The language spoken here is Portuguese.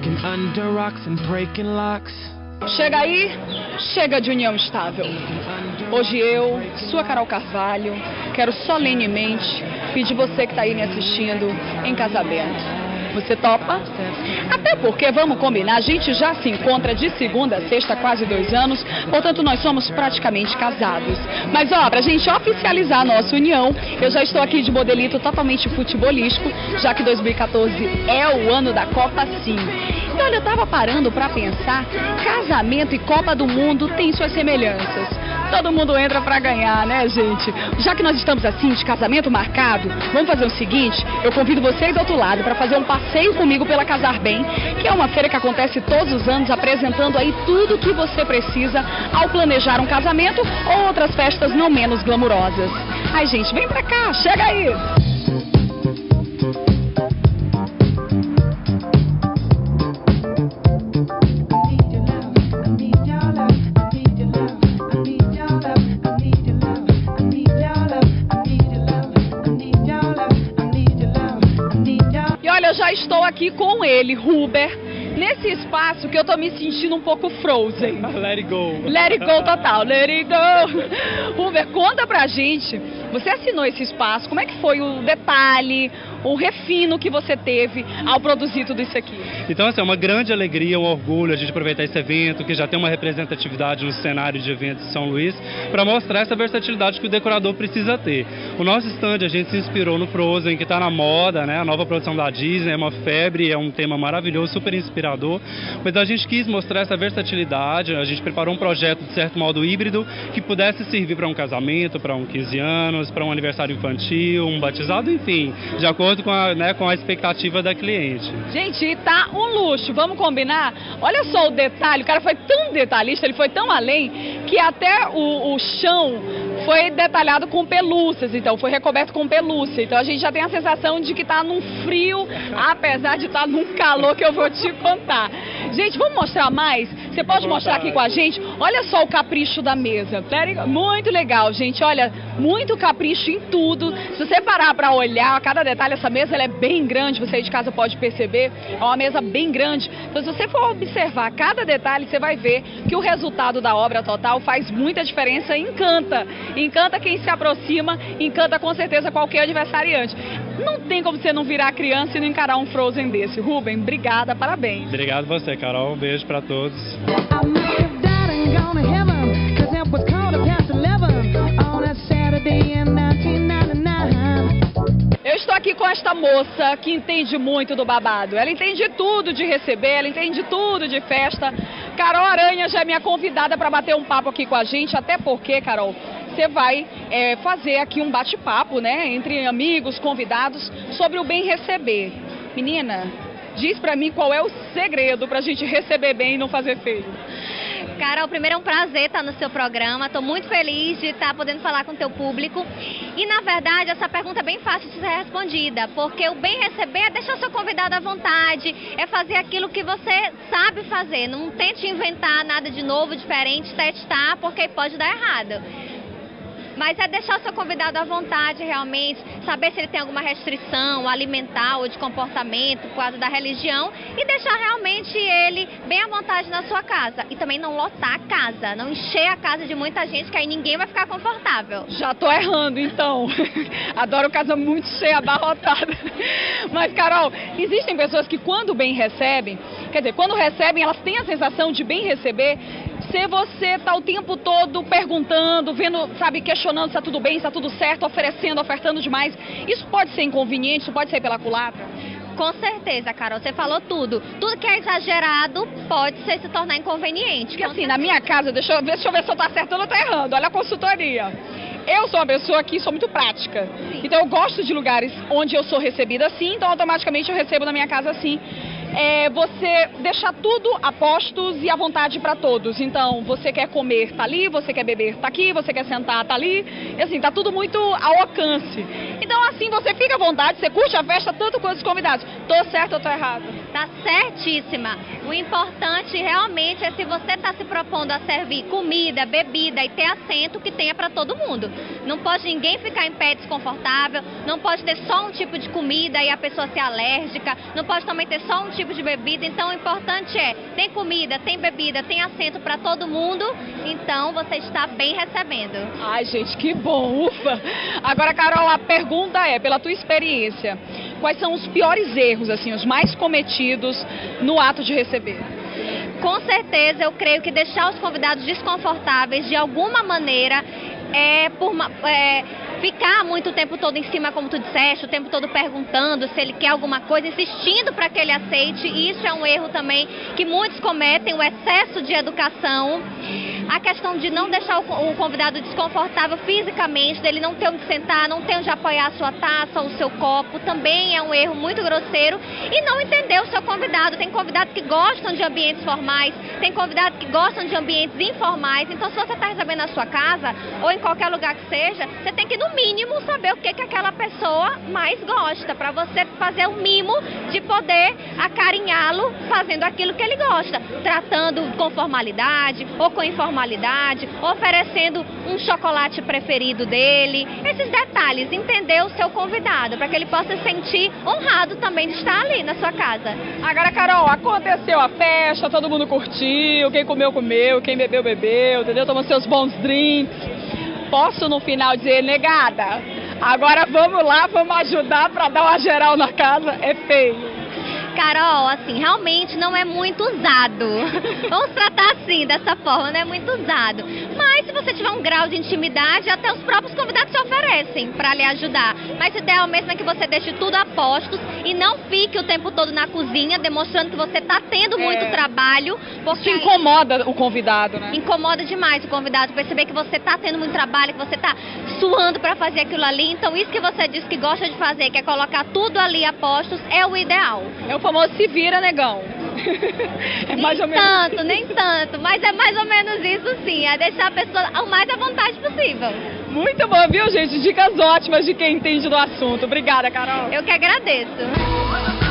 Ducking under rocks and breaking locks. Chega aí, chega de união estável. Hoje eu, sua Carol Carvalho, quero solenemente pedir você que está aí me assistindo em casamento. Você topa? Até porque, vamos combinar, a gente já se encontra de segunda a sexta quase dois anos, portanto nós somos praticamente casados. Mas ó, pra gente oficializar a nossa união, eu já estou aqui de modelito totalmente futebolístico, já que 2014 é o ano da Copa Sim. Olha, eu tava parando para pensar, casamento e Copa do Mundo têm suas semelhanças. Todo mundo entra para ganhar, né, gente? Já que nós estamos assim, de casamento marcado, vamos fazer o seguinte: eu convido vocês do outro lado para fazer um passeio comigo pela Casar Bem, que é uma feira que acontece todos os anos, apresentando aí tudo o que você precisa ao planejar um casamento ou outras festas não menos glamurosas. Ai, gente, vem pra cá, chega aí! Aqui com ele, Ruber, nesse espaço que eu tô me sentindo um pouco frozen. Let it go. Let it go total, let it go. Ruber, conta pra gente, você assinou esse espaço, como é que foi o detalhe, o refino que você teve ao produzir tudo isso aqui? Então, assim, é uma grande alegria, um orgulho a gente aproveitar esse evento, que já tem uma representatividade no cenário de eventos de São Luís, para mostrar essa versatilidade que o decorador precisa ter. O nosso stand, a gente se inspirou no Frozen, que está na moda, né? A nova produção da Disney, é uma febre, é um tema maravilhoso, super inspirador, mas a gente quis mostrar essa versatilidade, a gente preparou um projeto, de certo modo, híbrido, que pudesse servir para um casamento, para um 15 anos, para um aniversário infantil, um batizado, enfim, de acordo acordo com a, né, com a expectativa da cliente. Gente, tá um luxo, vamos combinar? Olha só o detalhe, o cara foi tão detalhista, ele foi tão além, que até o, o chão foi detalhado com pelúcias, então foi recoberto com pelúcia. Então a gente já tem a sensação de que tá num frio, apesar de estar tá num calor que eu vou te contar. Gente, vamos mostrar mais? Você pode mostrar aqui com a gente? Olha só o capricho da mesa. Muito legal, gente. Olha, muito capricho em tudo. Se você parar para olhar cada detalhe, essa mesa é bem grande, você aí de casa pode perceber. É uma mesa bem grande. Então, se você for observar cada detalhe, você vai ver que o resultado da obra total faz muita diferença e encanta. Encanta quem se aproxima, encanta com certeza qualquer adversariante. Não tem como você não virar criança e não encarar um Frozen desse. Rubem, obrigada, parabéns. Obrigado você, Carol. Um beijo para todos. Eu estou aqui com esta moça que entende muito do babado. Ela entende tudo de receber, ela entende tudo de festa. Carol Aranha já é minha convidada para bater um papo aqui com a gente, até porque, Carol, você vai é, fazer aqui um bate-papo, né, entre amigos, convidados, sobre o bem receber. Menina, diz para mim qual é o segredo para a gente receber bem e não fazer feio. Carol, primeiro é um prazer estar no seu programa. Estou muito feliz de estar podendo falar com o teu público. E, na verdade, essa pergunta é bem fácil de ser respondida, porque o bem receber é deixar o seu convidado à vontade, é fazer aquilo que você sabe fazer. Não tente inventar nada de novo, diferente, testar, porque pode dar errado. Mas é deixar o seu convidado à vontade realmente, saber se ele tem alguma restrição alimentar ou de comportamento por causa da religião e deixar realmente ele bem à vontade na sua casa. E também não lotar a casa, não encher a casa de muita gente, que aí ninguém vai ficar confortável. Já tô errando, então. Adoro casa muito cheia, abarrotada. Mas, Carol, existem pessoas que quando bem recebem, quer dizer, quando recebem, elas têm a sensação de bem receber, se você tá o tempo todo perguntando, vendo, sabe, questionando se está tudo bem, se está tudo certo, oferecendo, ofertando demais, isso pode ser inconveniente, isso pode ser pela culatra? Com certeza, Carol, você falou tudo. Tudo que é exagerado pode ser, se tornar inconveniente. Porque assim, certeza. na minha casa, deixa eu, deixa eu ver se eu estou acertando ou estou errando, olha a consultoria. Eu sou uma pessoa que sou muito prática. Sim. Então eu gosto de lugares onde eu sou recebida assim, então automaticamente eu recebo na minha casa assim é você deixar tudo a postos e à vontade para todos. Então, você quer comer, tá ali, você quer beber, tá aqui, você quer sentar, tá ali. E assim, tá tudo muito ao alcance. Então, assim, você fica à vontade, você curte a festa tanto quanto os convidados. Tô certo ou tô errado? Tá certíssima. O importante realmente é se você está se propondo a servir comida, bebida e ter assento que tenha para todo mundo. Não pode ninguém ficar em pé desconfortável, não pode ter só um tipo de comida e a pessoa ser alérgica, não pode também ter só um tipo de bebida. Então o importante é, tem comida, tem bebida, tem assento para todo mundo, então você está bem recebendo. Ai, gente, que bom, ufa! Agora, Carol, a pergunta é, pela tua experiência, quais são os piores erros, assim, os mais cometidos no ato de receber? Com certeza, eu creio que deixar os convidados desconfortáveis de alguma maneira é por é, ficar muito tempo todo em cima, como tu disseste, o tempo todo perguntando se ele quer alguma coisa, insistindo para que ele aceite. E isso é um erro também que muitos cometem, o excesso de educação. A questão de não deixar o convidado desconfortável fisicamente, dele não ter onde sentar, não ter onde apoiar a sua taça ou o seu copo, também é um erro muito grosseiro. E não entender o seu convidado. Tem convidados que gostam de ambientes formais, tem convidados que gostam de ambientes informais. Então, se você está recebendo na sua casa ou em qualquer lugar que seja, você tem que, no mínimo, saber o que, que aquela pessoa mais gosta, para você fazer o mimo de poder acarinhá-lo fazendo aquilo que ele gosta, tratando com formalidade ou com informalidade, oferecendo um chocolate preferido dele. Esses detalhes, entender o seu convidado, para que ele possa se sentir honrado também de estar ali na sua casa. Agora, Carol, aconteceu a festa, todo mundo curtiu, quem comeu, comeu, quem bebeu, bebeu, entendeu? Tomou seus bons drinks posso no final dizer, negada, agora vamos lá, vamos ajudar para dar uma geral na casa, é feio. Carol, assim, realmente não é muito usado. Vamos tratar assim, dessa forma, não é muito usado. Mas se você tiver um grau de intimidade, até os próprios convidados se oferecem para lhe ajudar. Mas o ideal mesmo é que você deixe tudo a postos e não fique o tempo todo na cozinha, demonstrando que você está tendo é. muito trabalho. Porque Isso incomoda o convidado, né? Incomoda demais o convidado, perceber que você está tendo muito trabalho, que você está suando para fazer aquilo ali. Então, isso que você diz que gosta de fazer, que é colocar tudo ali a postos, é o ideal. É o famoso se vira, negão. é mais nem ou menos. tanto, nem tanto, mas é mais ou menos isso sim, é deixar a pessoa o mais à vontade possível. Muito bom, viu, gente? Dicas ótimas de quem entende do assunto. Obrigada, Carol. Eu que agradeço.